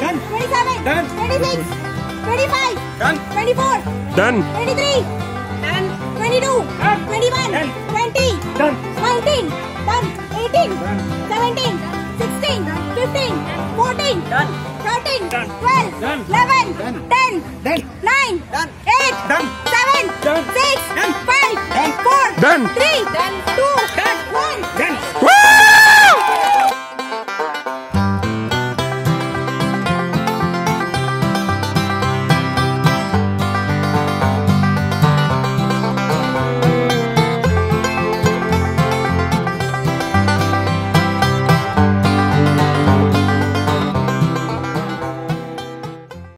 Done. 27. Done. 26. 25. Done. 24. Done. 23. Done. 22. Done. 21. Done. 20. Done. 19. Done. 18. Done. 17. Done. 16. Done. 15. Done. 14. Done. 13. Done. 12. Done. 11. Done. 10. Done. 9. Done. 8. Done. 7. Done. 6. Done. 5. Done. 4. Done. 3. Done.